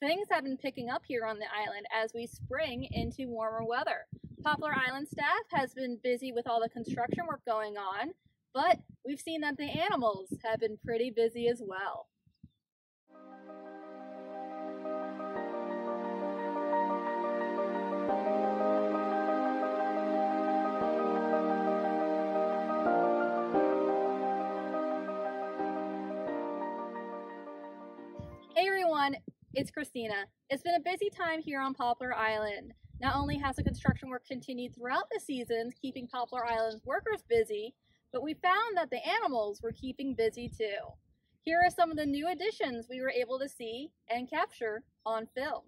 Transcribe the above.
Things have been picking up here on the island as we spring into warmer weather. Poplar Island staff has been busy with all the construction work going on, but we've seen that the animals have been pretty busy as well. Hey everyone, it's Christina. It's been a busy time here on Poplar Island. Not only has the construction work continued throughout the seasons, keeping Poplar Island's workers busy, but we found that the animals were keeping busy too. Here are some of the new additions we were able to see and capture on film.